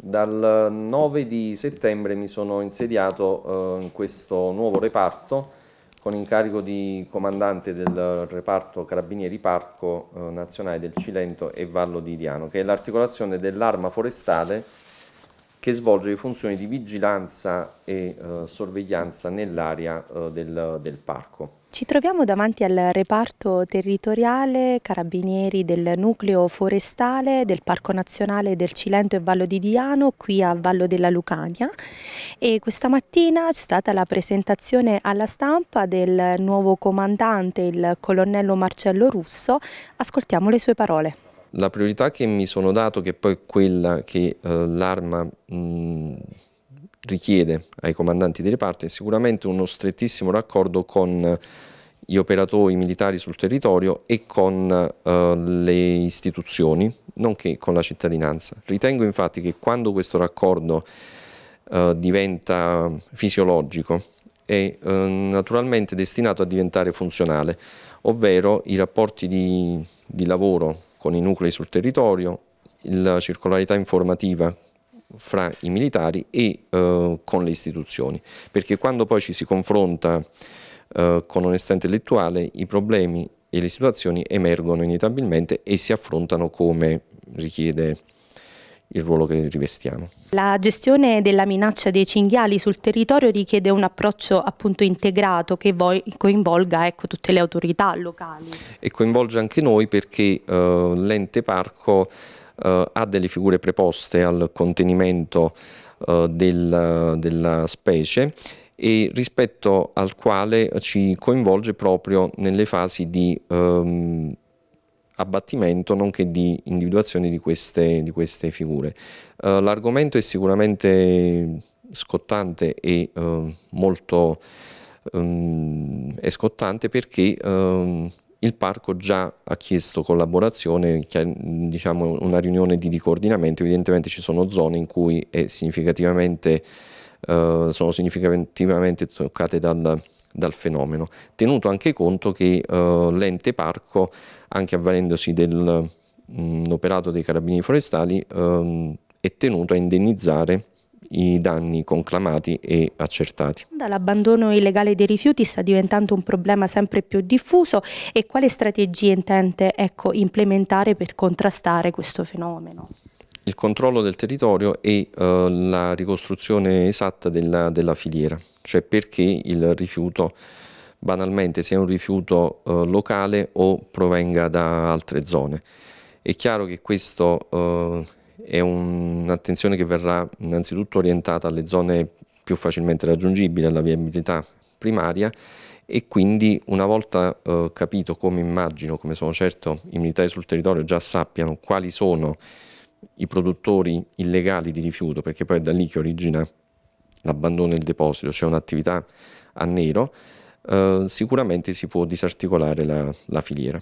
Dal 9 di settembre mi sono insediato eh, in questo nuovo reparto con incarico di comandante del reparto Carabinieri Parco eh, Nazionale del Cilento e Vallo di Diano, che è l'articolazione dell'arma forestale che svolge le funzioni di vigilanza e eh, sorveglianza nell'area eh, del, del parco. Ci troviamo davanti al reparto territoriale carabinieri del nucleo forestale del Parco Nazionale del Cilento e Vallo di Diano qui a Vallo della Lucania e questa mattina c'è stata la presentazione alla stampa del nuovo comandante, il colonnello Marcello Russo. Ascoltiamo le sue parole. La priorità che mi sono dato, che poi è quella che eh, l'arma richiede ai comandanti dei reparti, è sicuramente uno strettissimo raccordo con gli operatori militari sul territorio e con eh, le istituzioni, nonché con la cittadinanza. Ritengo infatti che quando questo raccordo eh, diventa fisiologico è eh, naturalmente destinato a diventare funzionale, ovvero i rapporti di, di lavoro con i nuclei sul territorio, la circolarità informativa fra i militari e eh, con le istituzioni, perché quando poi ci si confronta eh, con onestà intellettuale i problemi e le situazioni emergono inevitabilmente e si affrontano come richiede il ruolo che rivestiamo. La gestione della minaccia dei cinghiali sul territorio richiede un approccio appunto integrato che coinvolga ecco, tutte le autorità locali. E coinvolge anche noi perché uh, l'ente parco uh, ha delle figure preposte al contenimento uh, del, della specie e rispetto al quale ci coinvolge proprio nelle fasi di um, abbattimento nonché di individuazione di queste, di queste figure. Uh, L'argomento è sicuramente scottante e uh, molto um, è scottante perché um, il parco già ha chiesto collaborazione, diciamo una riunione di, di coordinamento, evidentemente ci sono zone in cui è significativamente, uh, sono significativamente toccate dal, dal fenomeno, tenuto anche conto che uh, l'ente parco, anche avvalendosi dell'operato mm, dei carabinieri forestali, uh, è tenuto a indennizzare i danni conclamati e accertati. L'abbandono illegale dei rifiuti sta diventando un problema sempre più diffuso e quale strategie intende ecco, implementare per contrastare questo fenomeno? Il controllo del territorio e uh, la ricostruzione esatta della, della, filiera, cioè perché il rifiuto banalmente sia un rifiuto uh, locale o provenga da altre zone. È chiaro che questo uh, è un'attenzione che verrà innanzitutto orientata alle zone più facilmente raggiungibili, alla viabilità primaria e quindi una volta capito come immagino, come sono certo i militari sul territorio già sappiano quali sono i produttori illegali di rifiuto, perché poi è da lì che origina l'abbandono del deposito, cioè un'attività a nero, eh, sicuramente si può disarticolare la, la filiera.